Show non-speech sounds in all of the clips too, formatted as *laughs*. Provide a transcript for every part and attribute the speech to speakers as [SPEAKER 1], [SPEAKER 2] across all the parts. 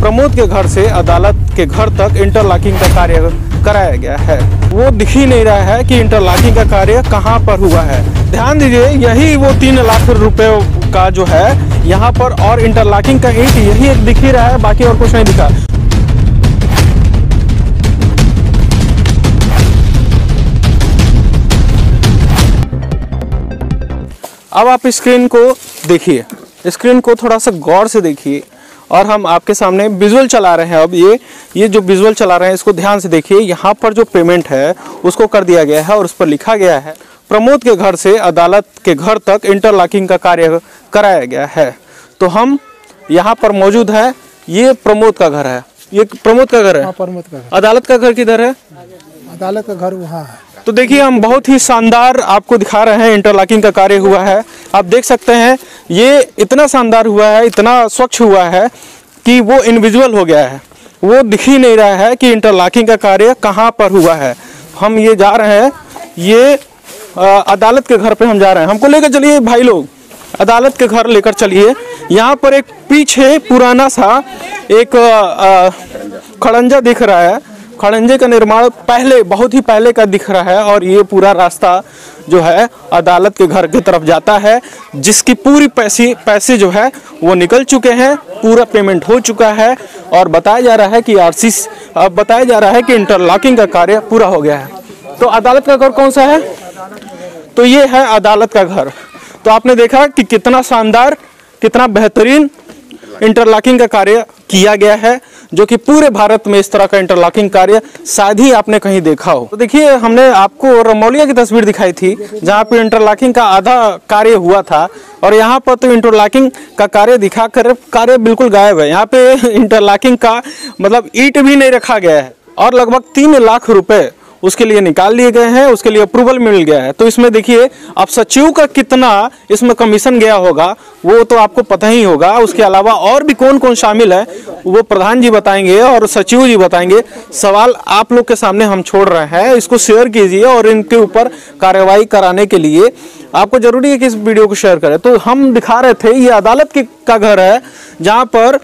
[SPEAKER 1] प्रमोद के घर से अदालत के घर तक इंटरलॉकिंग का कार्य कराया गया है। वो दिख ही नहीं रहा है कि इंटरलॉकिंग का कार्य कहाँ पर हुआ है। ध्यान दीजिए, यही वो तीन लाख रुपए का जो है, यहाँ पर और इंटरलॉकिंग का ईंट यही एक दिख ही रहा है, बाकी और कुछ नहीं दिखा। अब आप स्क्रीन को देखिए। स्क्रीन को थोड़ा सा गौर से देखिए। और हम आपके सामने विजुअल चला रहे हैं। अब ये ये जो विजुअल चला रहे हैं इसको ध्यान से देखिए। यहाँ पर जो पेमेंट है उसको कर दिया गया है और उस पर लिखा गया है प्रमोद के घर से अदालत के घर तक इंटरलॉकिंग का कार्य कराया गया है। तो हम यहाँ पर मौजूद है। ये प्रमोद का घर है। ये प्रमोद का घर है?
[SPEAKER 2] हाँ प्रमोद का घर।
[SPEAKER 1] अदालत का घर किधर है?
[SPEAKER 2] अदालत का घर वहाँ है।
[SPEAKER 1] तो देखिए हम बहुत ही शानदार आपको दिखा रहे हैं इंटरलॉकिंग का कार्य हुआ है। आप देख सकते हैं ये इतना शानदार हुआ है इतना स्वच्छ हुआ है कि वो इनविजुअल हो गया है। वो दिख ही नहीं रहा है कि इंटरलॉकिंग का कार्य कहाँ पर हुआ है। हम ये जा रहे हैं ये अ, अदालत के घर पे हम जा रहे हैं। हमको लेकर चलिए भाई लोग अदालत के घर लेकर चलिए। यहाँ पर एक पीछे पुराना सा एक अ, अ, खड़ंजा दिख रहा है। खड़ंजे का निर्माण पहले, बहुत ही पहले का दिख रहा है और ये पूरा रास्ता जो है, अदालत के घर की तरफ़ जाता है, जिसकी पूरी पैसे पैसे जो है, वो निकल चुके हैं, पूरा पेमेंट हो चुका है और बताया जा रहा है कि आरसी अब बताया जा रहा है कि इंटरलॉकिंग का कार्य पूरा हो गया है। तो अदालत का घर कौन सा है? तो ये है अदालत का घर। तो आपने देखा कि कितना शानदार, कितना बेहतरीन इंटरलॉकिंग का कार्य किया गया है जो कि पूरे भारत में इस तरह का इंटरलॉकिंग कार्य शायद ही आपने कहीं देखा हो। तो देखिए, हमने आपको रमौलिया की तस्वीर दिखाई थी, जहाँ पे इंटरलॉकिंग का आधा कार्य हुआ था, और यहाँ पर तो इंटरलॉकिंग का कार्य दिखा कर कार्य बिल्कुल गायब है। यहाँ पे *laughs* इंटरलॉकिंग का मतलब ईट भी नहीं रखा गया है, और लगभग तीन लाख रुपए उसके लिए निकाल लिए गए हैं, उसके लिए अप्रूवल मिल गया है। तो इसमें देखिए, अब सचिव का कितना इसमें कमीशन गया होगा, वो तो आपको पता ही होगा। उसके अलावा और भी कौन कौन शामिल है, वो प्रधान जी बताएँगे और सचिव जी बताएँगे। सवाल आप लोग के सामने हम छोड़ रहे हैं, इसको शेयर कीजिए और इनके ऊपर कार्रवाई कराने के लिए आपको ज़रूरी है कि इस वीडियो को शेयर करें। तो हम दिखा रहे थे, ये अदालत के का घर है, जहाँ पर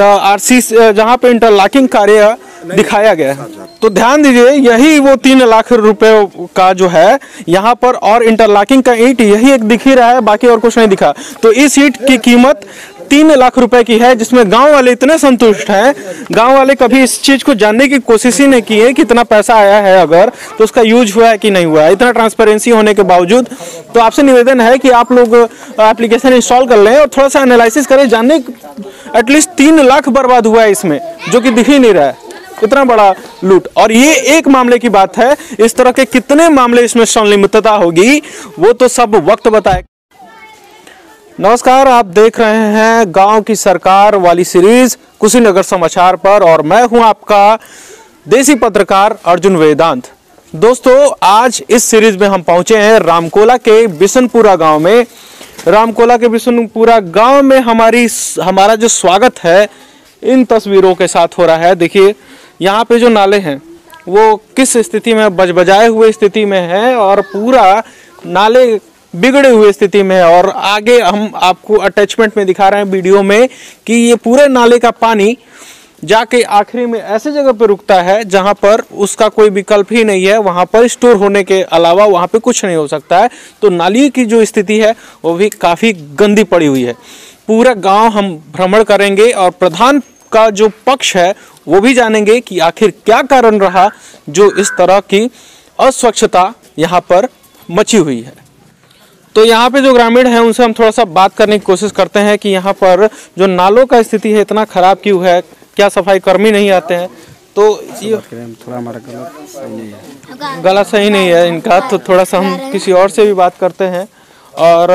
[SPEAKER 1] आर सी जहाँ पर इंटरलॉकिंग कार्य दिखाया गया है। तो ध्यान दीजिए यही वो तीन लाख रुपए का जो है यहाँ पर और इंटरलॉकिंग का ईंट यही एक दिख ही रहा है बाकी और कुछ नहीं दिखा। तो इस ईंट की कीमत तीन लाख रुपए की है जिसमें गाँव वाले इतने संतुष्ट हैं। गाँव वाले कभी इस चीज़ को जानने की कोशिश ही नहीं की है कितना पैसा आया है अगर तो उसका यूज़ हुआ है कि नहीं हुआ है। इतना ट्रांसपेरेंसी होने के बावजूद तो आपसे निवेदन है कि आप लोग एप्लीकेशन इंस्टॉल कर लें और थोड़ा सा एनालिसिस करें। जानने एटलीस्ट तीन लाख बर्बाद हुआ है इसमें जो कि दिख ही नहीं रहा है। इतना बड़ा लूट। और ये एक मामले की बात है, इस तरह के कितने मामले इसमें संलिप्तता होगी, वो तो सब वक्त बताए। नमस्कार, आप देख रहे हैं गाँव की सरकार वाली सीरीज़ कुशीनगर समाचार पर, और मैं हूँ आपका देसी पत्रकार अर्जुन वेदांत। दोस्तों, आज इस सीरीज़ में हम पहुँचे हैं रामकोला के बिशनपुरा गाँव में। रामकोला के बिशनपुरा गाँव में हमारी, हमारा जो स्वागत है, इन तस्वीरों के साथ हो रहा है। देखिए यहाँ पे जो नाले हैं, वो किस स्थिति में, बजबजाए हुए स्थिति में है और पूरा नाले बिगड़े हुए स्थिति में है। और आगे हम आपको अटैचमेंट में दिखा रहे हैं वीडियो में कि ये पूरे नाले का पानी जाके आखिरी में ऐसे जगह पे रुकता है जहाँ पर उसका कोई विकल्प ही नहीं है। वहाँ पर स्टोर होने के अलावा वहाँ पे कुछ नहीं हो सकता है। तो नाली की जो स्थिति है, वो भी काफ़ी गंदी पड़ी हुई है। पूरा गाँव हम भ्रमण करेंगे और प्रधान का जो पक्ष है वो भी जानेंगे कि आखिर क्या कारण रहा जो इस तरह की अस्वच्छता यहाँ पर मची हुई है। तो यहाँ पे जो ग्रामीण हैं उनसे हम थोड़ा सा बात करने की कोशिश करते हैं कि यहाँ पर जो नालों का स्थिति है इतना खराब क्यों है क्या सफ़ाई कर्मी नहीं आते हैं? तो ये
[SPEAKER 2] थोड़ा हमारा गलत सही नहीं है।
[SPEAKER 1] गला सही नहीं है इनका तो थोड़ा सा हम किसी और से भी बात करते हैं। और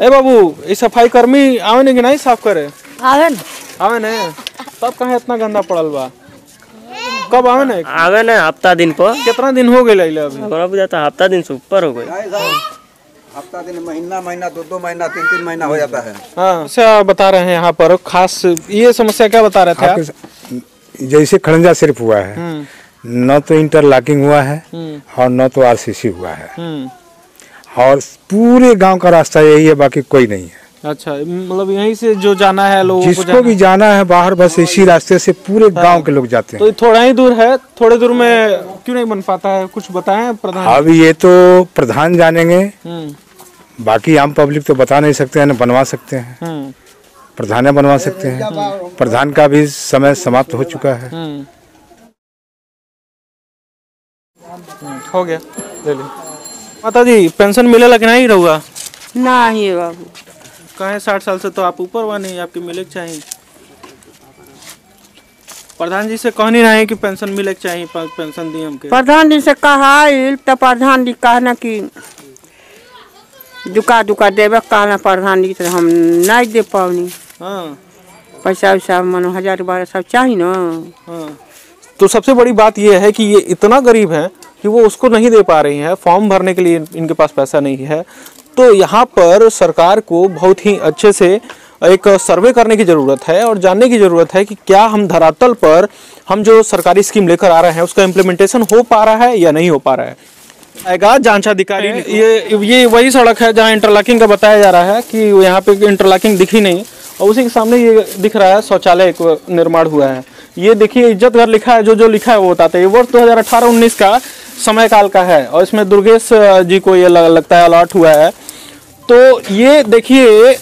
[SPEAKER 1] ए बाबू ये सफ़ाई कर्मी आवे नहीं कि नहीं साफ़ करे?
[SPEAKER 3] आवे न
[SPEAKER 1] आवे ने तब कहाँ इतना गंदा पड़ल बा? कब आवे ने
[SPEAKER 3] आवे न हफ़्ता दिन पर।
[SPEAKER 1] कितना दिन हो गए अभी?
[SPEAKER 3] हमरा बुझाता हफ़्ता दिन से ऊपर हो गई
[SPEAKER 4] हफ़्ता दिन महीना महीना दो दो महीना तीन तीन महीना हो जाता है।
[SPEAKER 1] हाँ बता रहे हैं यहाँ पर। खास ये समस्या क्या बता रहे थे आप?
[SPEAKER 2] जैसे खड़ंजा सिर्फ़ हुआ है
[SPEAKER 1] हम्म,
[SPEAKER 2] न तो इंटरलॉकिंग हुआ है
[SPEAKER 1] हम्म,
[SPEAKER 2] और न तो आरसीसी हुआ है।
[SPEAKER 1] हम्म,
[SPEAKER 2] और पूरे गाँव का रास्ता यही है बाकी कोई नहीं है।
[SPEAKER 1] अच्छा मतलब यहीं से जो जाना है लोगों को
[SPEAKER 2] जिसको
[SPEAKER 1] जाना
[SPEAKER 2] भी जाना है बाहर बस इसी रास्ते से पूरे हाँ। गाँव के लोग जाते
[SPEAKER 1] तो
[SPEAKER 2] हैं
[SPEAKER 1] ये थोड़ा ही दूर है थोड़े दूर में क्यों नहीं बन पाता है? कुछ बताएँ प्रधान
[SPEAKER 2] अब ये तो प्रधान जानेंगे।
[SPEAKER 1] हम्म।
[SPEAKER 2] बाकी आम पब्लिक तो बता नहीं सकते हैं न बनवा सकते हैं।
[SPEAKER 1] हम्म।
[SPEAKER 2] प्रधान बनवा सकते हैं। प्रधान का भी समय समाप्त हो चुका है।
[SPEAKER 1] हम्म। हो गया। ले ली। माता जी पेंशन मिलेला कि नहीं रहुआ?
[SPEAKER 5] नहीं बाबू।
[SPEAKER 1] कहे साठ साल से तो आप ऊपर हुआ नहीं आपके मिले के चाहिए। प्रधान जी से कहनी नहीं कि पेंशन मिले के चाहिए पेंशन दी हमके।
[SPEAKER 5] प्रधान जी से कहा तो प्रधान जी कहना कि दुका दुका देवे कहना प्रधान जी से हम नहीं दे पावनी।
[SPEAKER 1] हाँ।
[SPEAKER 5] पैसा वैसा मन हज़ार बारह सौ चाहिए ना।
[SPEAKER 1] हाँ। तो सबसे बड़ी बात यह है कि ये इतना गरीब है कि वो उसको नहीं दे पा रही हैं। फॉर्म भरने के लिए इनके पास पैसा नहीं है। तो यहाँ पर सरकार को बहुत ही अच्छे से एक सर्वे करने की ज़रूरत है और जानने की ज़रूरत है कि क्या हम धरातल पर हम जो सरकारी स्कीम लेकर आ रहे हैं उसका इम्प्लीमेंटेशन हो पा रहा है या नहीं हो पा रहा है? आएगा जाँच अधिकारी ये ये वही सड़क है जहाँ इंटरलॉकिंग का बताया जा रहा है कि यहाँ पे इंटरलॉकिंग दिखी नहीं और उसी के सामने ये दिख रहा है शौचालय एक निर्माण हुआ है। ये देखिए इज़्ज़त घर लिखा है जो जो लिखा है वो बताते हैं। ये वर्ष 2018-19 का समय काल का है और इसमें दुर्गेश जी को ये लगता है अलॉट हुआ है। तो ये देखिए,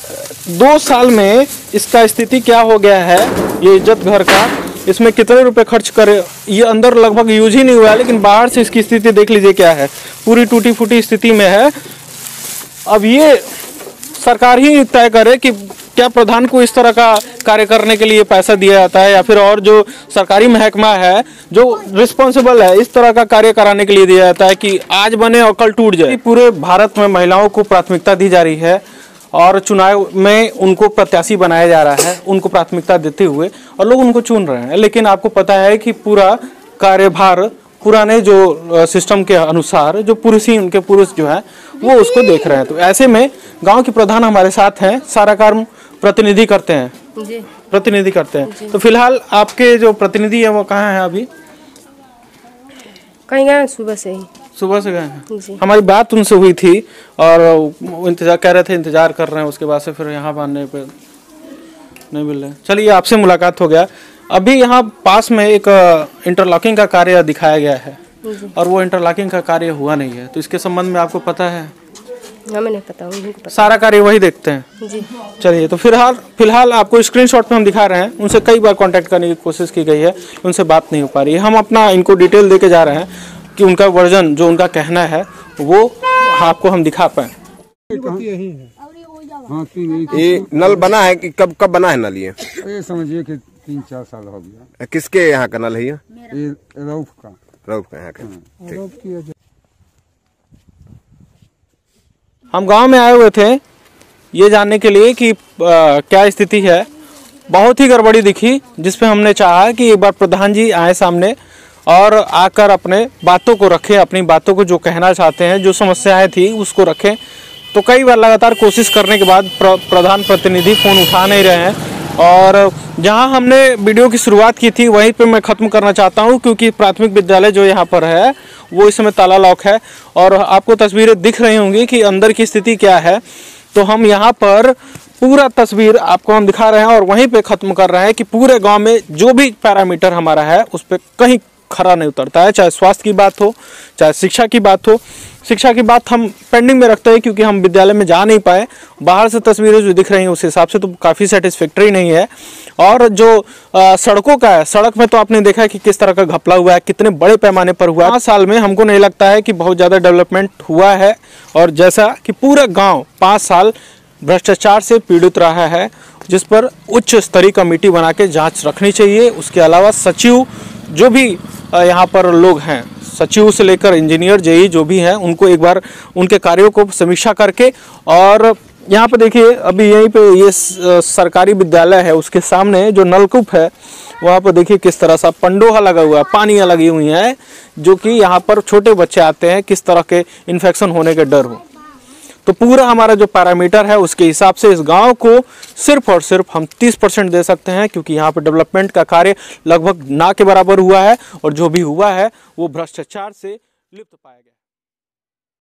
[SPEAKER 1] दो साल में इसका स्थिति क्या हो गया है, ये इज़्ज़त घर का। इसमें कितने रुपए खर्च करे, ये अंदर लगभग यूज़ ही नहीं हुआ है, लेकिन बाहर से इसकी स्थिति देख लीजिए क्या है। पूरी टूटी फूटी स्थिति में है। अब ये सरकार ही तय करे कि क्या प्रधान को इस तरह का कार्य करने के लिए पैसा दिया जाता है या फिर और जो सरकारी महकमा है, जो रिस्पॉन्सिबल है, इस तरह का कार्य कराने के लिए दिया जाता है कि आज बने और कल टूट जाए। पूरे भारत में महिलाओं को प्राथमिकता दी जा रही है और चुनाव में उनको प्रत्याशी बनाया जा रहा है, उनको प्राथमिकता देते हुए और लोग उनको चुन रहे हैं। लेकिन आपको पता है कि पूरा कार्यभार पुराने जो सिस्टम के अनुसार जो पुरुष ही उनके पुरुष जो है वो उसको देख रहे हैं। तो ऐसे में गाँव के प्रधान हमारे साथ हैं सारा काम प्रतिनिधि करते हैं।
[SPEAKER 6] जी।
[SPEAKER 1] प्रतिनिधि करते हैं। तो फ़िलहाल आपके जो प्रतिनिधि है वो कहाँ है अभी?
[SPEAKER 6] कहीं गए सुबह से ही।
[SPEAKER 1] सुबह से गए हैं? हमारी बात उनसे हुई थी और इंतज़ार कह रहे थे इंतज़ार कर रहे हैं उसके बाद से फिर यहाँ बनने पे नहीं मिल रहे। चलिए आपसे मुलाकात हो गया। अभी यहाँ पास में एक इंटरलॉकिंग का कार्य दिखाया गया है और वो इंटरलॉकिंग का कार्य हुआ नहीं है। तो इसके संबंध में आपको पता है?
[SPEAKER 6] हमें नहीं पता को
[SPEAKER 1] सारा कार्य वही देखते हैं।
[SPEAKER 6] जी।
[SPEAKER 1] चलिए तो फ़िलहाल फ़िलहाल आपको स्क्रीनशॉट पे हम दिखा रहे हैं। उनसे कई बार कांटेक्ट करने की कोशिश की गई है। उनसे बात नहीं हो पा रही है। हम अपना इनको डिटेल दे के जा रहे हैं कि उनका वर्जन जो उनका कहना है वो आपको हम दिखा पाए।
[SPEAKER 7] ये नल बना है कि कब कब बना है नल ये?
[SPEAKER 8] ये समझिए कि तीन चार साल हो गया।
[SPEAKER 7] किसके यहाँ का नल है ये?
[SPEAKER 8] ये रऊफ का।
[SPEAKER 7] रऊफ का यहाँ का
[SPEAKER 1] हम गाँव में आए हुए थे ये जानने के लिए कि आ, क्या स्थिति है। बहुत ही गड़बड़ी दिखी जिसपे हमने चाहा कि एक बार प्रधान जी आए सामने और आकर अपने बातों को रखें अपनी बातों को जो कहना चाहते हैं जो समस्याएँ थी उसको रखें। तो कई बार लगातार कोशिश करने के बाद प्र, प्रधान प्रतिनिधि फ़ोन उठा नहीं रहे हैं। और जहाँ हमने वीडियो की शुरुआत की थी वहीं पे मैं ख़त्म करना चाहता हूँ क्योंकि प्राथमिक विद्यालय जो यहाँ पर है वो इस समय ताला लॉक है। और आपको तस्वीरें दिख रही होंगी कि अंदर की स्थिति क्या है। तो हम यहाँ पर पूरा तस्वीर आपको हम दिखा रहे हैं और वहीं पे ख़त्म कर रहे हैं कि पूरे गाँव में जो भी पैरामीटर हमारा है उस पर कहीं खरा नहीं उतरता है चाहे स्वास्थ्य की बात हो चाहे शिक्षा की बात हो। शिक्षा की बात हम पेंडिंग में रखते हैं क्योंकि हम विद्यालय में जा नहीं पाए। बाहर से तस्वीरें जो दिख रही हैं उस हिसाब से तो काफ़ी सेटिस्फैक्ट्री नहीं है। और जो सड़कों का है, सड़क में तो आपने देखा है कि किस तरह का घपला हुआ है, कितने बड़े पैमाने पर हुआ है। पाँच साल में हमको नहीं लगता है कि बहुत ज़्यादा डेवलपमेंट हुआ है। और जैसा कि पूरा गाँव पाँच साल भ्रष्टाचार से पीड़ित रहा है, जिस पर उच्च स्तरीय कमेटी बना के जाँच रखनी चाहिए। उसके अलावा सचिव जो भी यहाँ पर लोग हैं सचिव से लेकर इंजीनियर जेई जो भी हैं, उनको एक बार उनके कार्यों को समीक्षा करके और यहाँ पर देखिए, अभी यहीं पे ये सरकारी विद्यालय है, उसके सामने जो नलकूप है, वहाँ पर देखिए किस तरह सा पंडोहा लगा हुआ है, पानियाँ लगी हुई हैं, जो कि यहाँ पर छोटे बच्चे आते हैं, किस तरह के इन्फेक्शन होने के डर हो। तो पूरा हमारा जो पैरामीटर है, उसके हिसाब से इस गाँव को सिर्फ़ और सिर्फ़ हम 30 परसेंट दे सकते हैं, क्योंकि यहाँ पर डेवलपमेंट का कार्य लगभग ना के बराबर हुआ है, और जो भी हुआ है, वो भ्रष्टाचार से लिप्त पाया गया